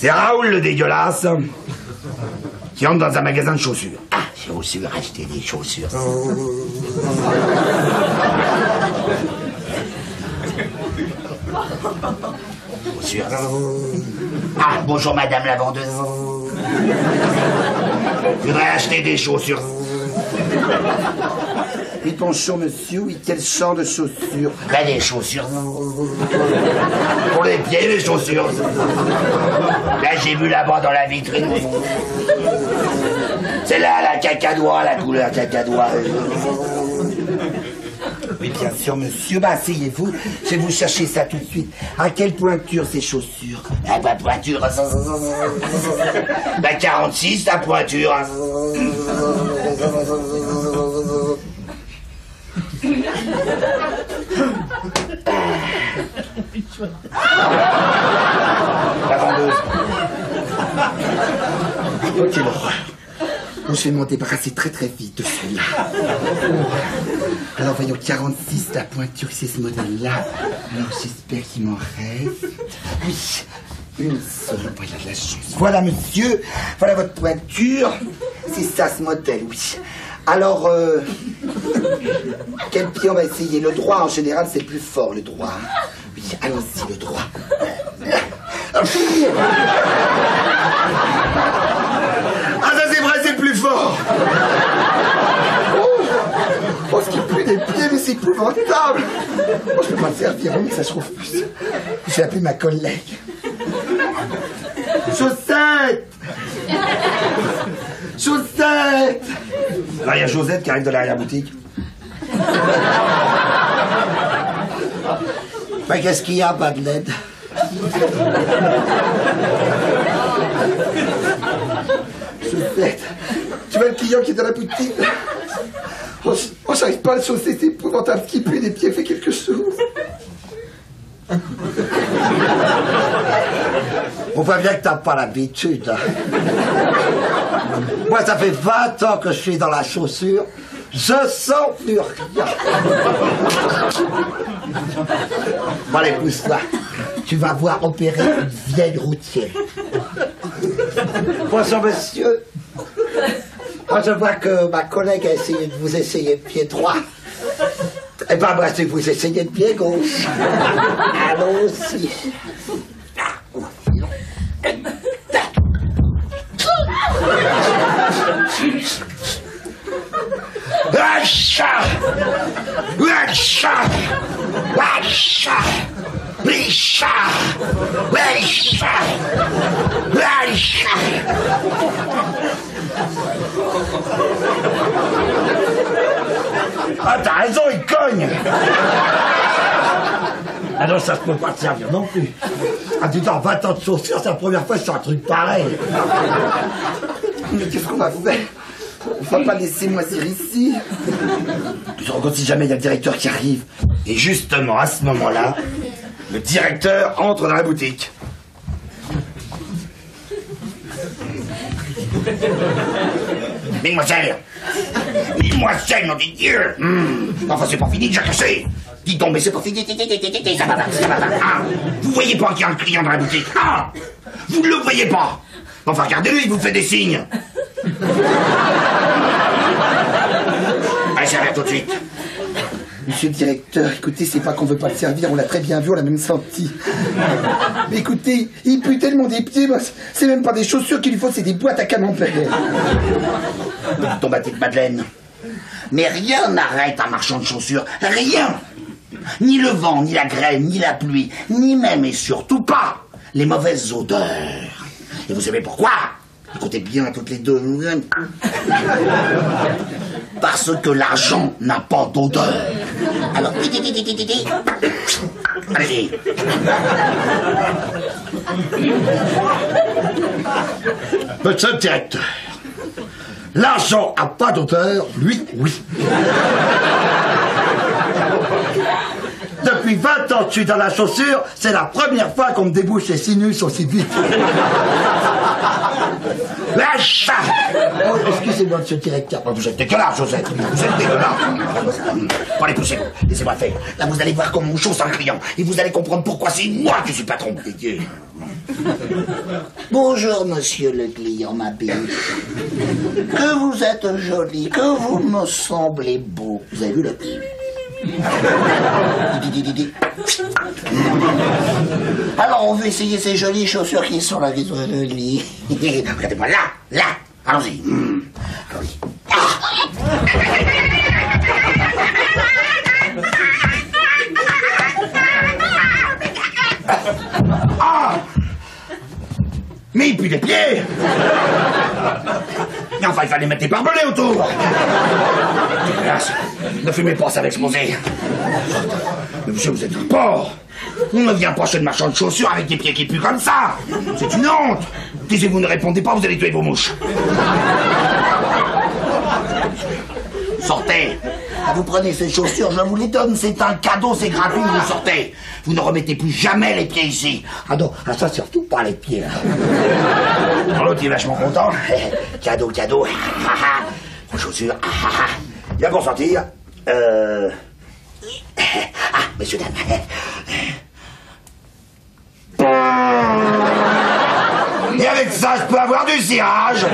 C'est Raoul le dégueulasse qui entre dans un magasin de chaussures. Ah, chaussures, acheter des chaussures. chaussures. Ah, bonjour madame la vendeuse. Je voudrais acheter des chaussures. Oui, bonjour monsieur, oui, quel genre de chaussures? Là, des chaussures. Pour les pieds, les chaussures. Là, j'ai vu là-bas dans la vitrine. C'est là, la cacadois, la couleur cacadois. Oui, bien sûr, monsieur. Bah, asseyez-vous. Je vais vous chercher ça tout de suite. À quelle pointure ces chaussures? La bah, pointure. La 46, la pointure. La vendeuse. Quelle horreur. M'en débarrasser très très vite de celui-là. Alors voyons, 46, la pointure, c'est ce modèle-là. Alors j'espère qu'il m'en reste. Oui, une seule. De la chance. Voilà monsieur, voilà votre pointure. C'est ça ce modèle, oui. Alors, euh, quel pied on va essayer? Le droit en général c'est plus fort, le droit. Oui, allons-y, le droit. Ah, ça, c'est vrai, c'est plus fort. Oh, ce qui pue des pieds, mais c'est épouvantable oh, Je peux pas le servir, mais ça se trouve plus. Je vais appeler ma collègue. Là, il y a Josette qui arrive de l'arrière-boutique. Bah, qu'est-ce qu'il y a, pas de l'aide Chaussettes Tu vois le client qui est dans la boutique? Je- oh, j'arrive pas à le chausser, c'est épouvantable. Qui pue des pieds fait quelque chose. On voit bien que t'as pas l'habitude. hein. Moi, ça fait 20 ans que je suis dans la chaussure. Je sens plus rien. Bon, allez, pousse-toi. Tu vas voir opérer une vieille routière. Bonjour, monsieur. Moi, je vois que ma collègue a essayé de vous essayer le pied droit. Eh ben, moi, vais vous essayer le pied gauche. Allons-y. Ah, t'as raison, il cogne Ah non, ça se peut pas te servir non plus. Ah, tu t'en 20 ans de chaussures, c'est la première fois que je fais un truc pareil. Mais qu'est-ce qu'on va faire? On va pas laisser moisir ici. Tu te rends compte si jamais il y a le directeur qui arrive? Et justement, à ce moment-là, le directeur entre dans la boutique. Mademoiselle. Mademoiselle, nom de Dieu. Hum, Enfin, c'est pas fini déjà cassé Dis donc, mais c'est pas fini, ça va, ça va, ah, Vous voyez pas qu'il y a un client dans la boutique. Ah Vous ne le voyez pas. Enfin, regardez-le, il vous fait des signes. Allez, servir tout de suite Monsieur le directeur, écoutez, c'est pas qu'on veut pas le servir, on l'a très bien vu, on l'a même senti. Mais écoutez, il pue tellement des pieds, c'est même pas des chaussures qu'il lui faut, c'est des boîtes à camembert. Ton petite Madeleine. Mais rien n'arrête un marchand de chaussures. Rien. Ni le vent, ni la grêle, ni la pluie, ni même et surtout pas les mauvaises odeurs. Et vous savez pourquoi? Écoutez bien toutes les deux. Parce que l'argent n'a pas d'odeur. Alors, allez-y. Monsieur directeur, l'argent a pas d'odeur, lui, oui. Depuis depuis 20 ans que je dans la chaussure, c'est la première fois qu'on me débouche les sinus aussi vite. Lâche oh, Excusez-moi, monsieur le directeur. Vous êtes dégueulasse, Josette. Vous êtes dégueulasse. Allez, poussez-vous. Laissez-moi faire. Là, vous allez voir comment on chausse un client. Et vous allez comprendre pourquoi c'est moi qui suis patron. Bonjour, monsieur le client, ma biche. Que vous êtes joli, que vous me semblez beau. Vous avez vu le... Alors, on veut essayer ces jolies chaussures qui sont la vitre de lit. Regardez-moi là, là. Allons-y. Allons-y. Ah Mais il pue des pieds Mais enfin, il fallait mettre des barbelés autour Ne fumez pas, ça va exploser monsieur, vous êtes un porc On ne vient pas chez le marchand de chaussures avec des pieds qui puent comme ça C'est une honte Si vous ne répondez pas, vous allez tuer vos mouches Sortez vous prenez ces chaussures, je vous les donne, c'est un cadeau, c'est gratuit, vous sortez. Vous ne remettez plus jamais les pieds ici. Ah non, ah ça surtout pas les pieds. L'autre est vachement content. cadeau, cadeau. Chaussures. Bien pour sortir. Euh... Ah, messieurs, dames. Et avec ça, je peux avoir du cirage.